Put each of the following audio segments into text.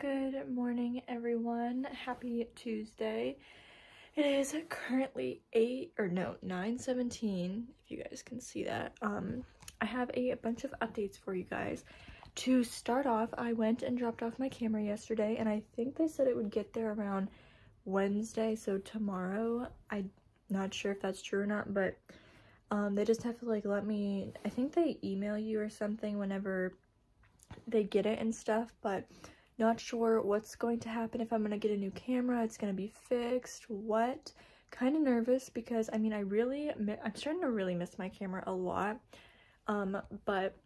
Good morning, everyone. Happy Tuesday. It is currently 8 or no, 9:17 if you guys can see that. Um I have a bunch of updates for you guys. To start off, I went and dropped off my camera yesterday and I think they said it would get there around Wednesday, so tomorrow. I'm not sure if that's true or not, but um they just have to like let me I think they email you or something whenever they get it and stuff, but not sure what's going to happen if I'm going to get a new camera. It's going to be fixed. What? Kind of nervous because, I mean, I really, I'm starting to really miss my camera a lot. Um, but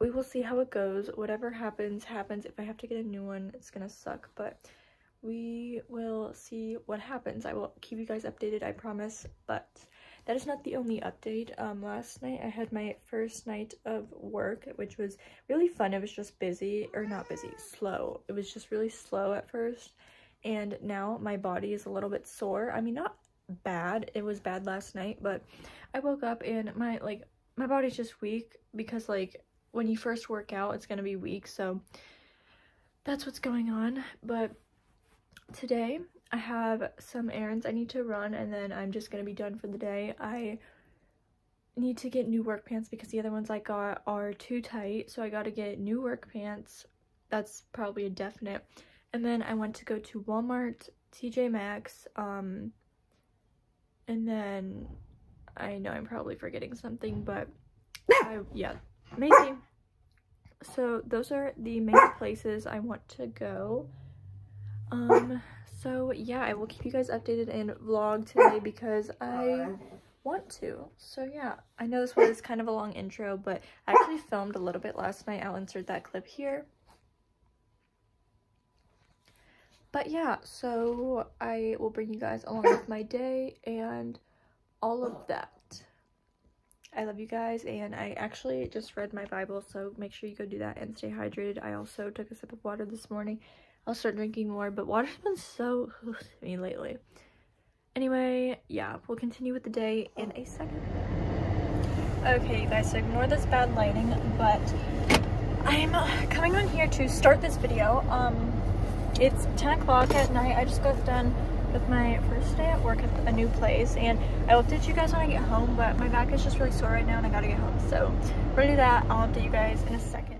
we will see how it goes. Whatever happens, happens. If I have to get a new one, it's going to suck. But we will see what happens. I will keep you guys updated, I promise. But that is not the only update. Um, last night I had my first night of work, which was really fun. It was just busy, or not busy, slow. It was just really slow at first. And now my body is a little bit sore. I mean, not bad. It was bad last night, but I woke up and my, like, my body's just weak because, like, when you first work out, it's gonna be weak. So that's what's going on. But today I have some errands I need to run and then I'm just gonna be done for the day. I need to get new work pants because the other ones I got are too tight. So I gotta get new work pants. That's probably a definite. And then I want to go to Walmart, TJ Maxx, um, and then I know I'm probably forgetting something, but I, yeah, Macy. So those are the main places I want to go. Um, so yeah, I will keep you guys updated and vlog today because I want to. So yeah, I know this was kind of a long intro, but I actually filmed a little bit last night. I'll insert that clip here. But yeah, so I will bring you guys along with my day and all of that. I love you guys and I actually just read my Bible, so make sure you go do that and stay hydrated. I also took a sip of water this morning I'll start drinking more, but water's been so to me lately. Anyway, yeah, we'll continue with the day in a second. Okay, you guys, so ignore this bad lighting, but I'm coming on here to start this video. Um, it's 10 o'clock at night. I just got done with my first day at work at a new place, and I will update you guys when I get home, but my back is just really sore right now, and I gotta get home. So, we're gonna do that. I'll update you guys in a second.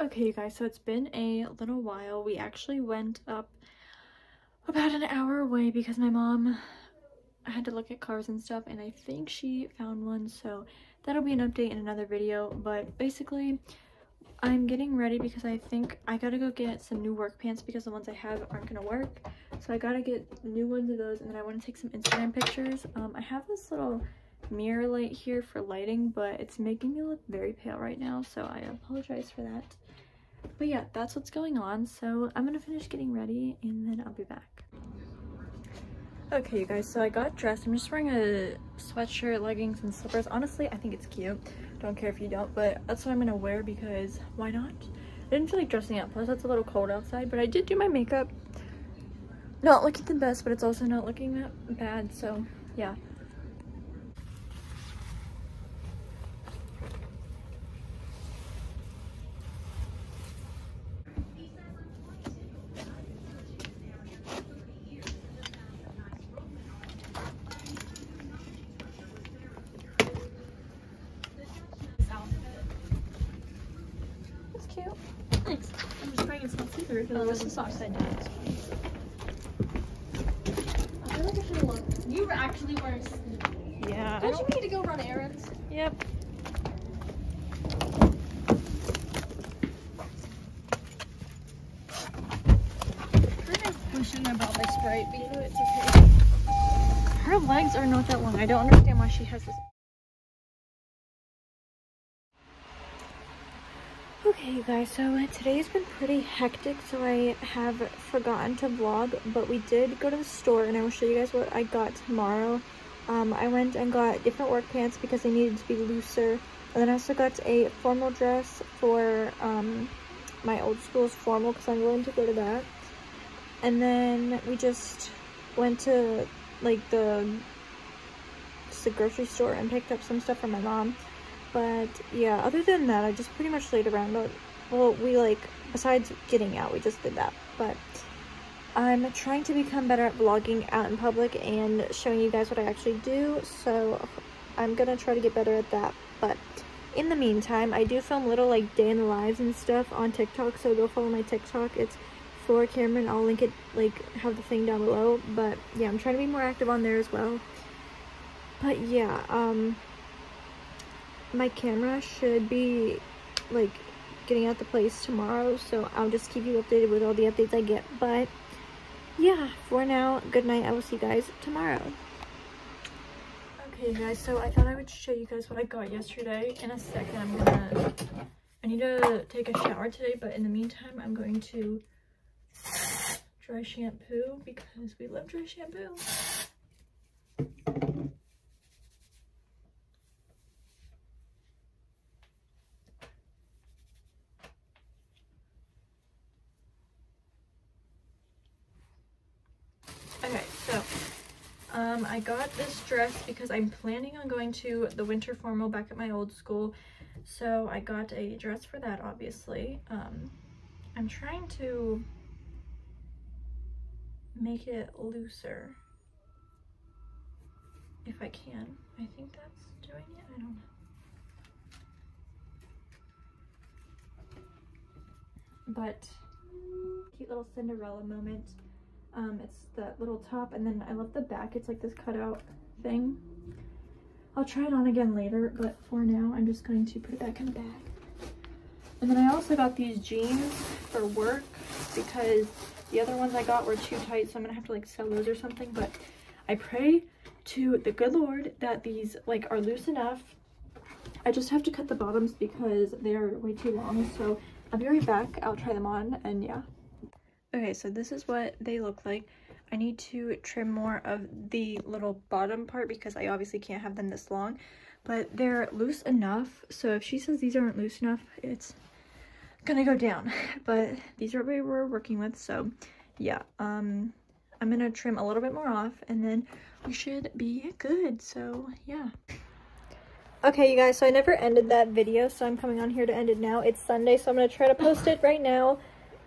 Okay, you guys, so it's been a little while. We actually went up about an hour away because my mom had to look at cars and stuff, and I think she found one, so that'll be an update in another video. But basically, I'm getting ready because I think I gotta go get some new work pants because the ones I have aren't gonna work. So I gotta get new ones of those, and then I want to take some Instagram pictures. Um, I have this little mirror light here for lighting, but it's making me look very pale right now, so I apologize for that. But yeah, that's what's going on. So I'm gonna finish getting ready and then I'll be back. Okay, you guys, so I got dressed. I'm just wearing a sweatshirt, leggings, and slippers. Honestly, I think it's cute. Don't care if you don't, but that's what I'm gonna wear because why not? I didn't feel like dressing up, plus it's a little cold outside, but I did do my makeup. Not looking the best, but it's also not looking that bad, so yeah. Not Oh, this this is is upside down. I feel like I should have looked. You were actually wearing sneakers. Yeah. Don't don't, you need to go run errands? yep. Kind pushing about my Sprite, but you know it's okay. Her legs are not that long. I don't understand why she has this. Okay, you guys, so uh, today's been pretty hectic, so I have forgotten to vlog, but we did go to the store, and I will show you guys what I got tomorrow. Um, I went and got different work pants because they needed to be looser, and then I also got a formal dress for um, my old school's formal because I'm willing to go to that. And then we just went to like the just the grocery store and picked up some stuff for my mom. But yeah, other than that, I just pretty much laid around. Well, we like besides getting out, we just did that. But I'm trying to become better at vlogging out in public and showing you guys what I actually do. So I'm gonna try to get better at that. But in the meantime, I do film little like day in the lives and stuff on TikTok. So go follow my TikTok. It's for Camryn. I'll link it, like, have the thing down below. But yeah, I'm trying to be more active on there as well. But yeah, um, my camera should be, like, getting out the place tomorrow. So I'll just keep you updated with all the updates I get. But yeah, for now, good night. I will see you guys tomorrow. Okay, guys, so I thought I would show you guys what I got yesterday. In a second, I'm gonna, I need to take a shower today, but in the meantime, I'm going to dry shampoo because we love dry shampoo. Okay, so um, I got this dress because I'm planning on going to the winter formal back at my old school. So I got a dress for that, obviously. Um, I'm trying to make it looser if I can. I think that's doing it. I don't know. But cute little Cinderella moment. Um, it's that little top and then I love the back. It's like this cutout thing. I'll try it on again later, but for now I'm just going to put it back in the bag. And then I also got these jeans for work because the other ones I got were too tight, so I'm gonna have to like sell those or something. But I pray to the good Lord that these like are loose enough. I just have to cut the bottoms because they're way too long. So I'll be right back. I'll try them on and yeah. Okay, so this is what they look like. I need to trim more of the little bottom part because I obviously can't have them this long. But they're loose enough, so if she says these aren't loose enough, it's gonna go down. But these are what we were working with, so yeah. Um, I'm gonna trim a little bit more off and then we should be good, so yeah. Okay, you guys, so I never ended that video, so I'm coming on here to end it now. It's Sunday, so I'm gonna try to post it right now.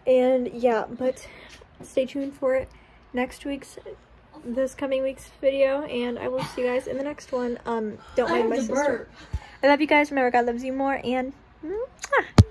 And yeah, but stay tuned for it next week's, this coming week's video, and I will see you guys in the next one. Um, don't mind my sister. I love you guys. Remember, God loves you more, and mwah.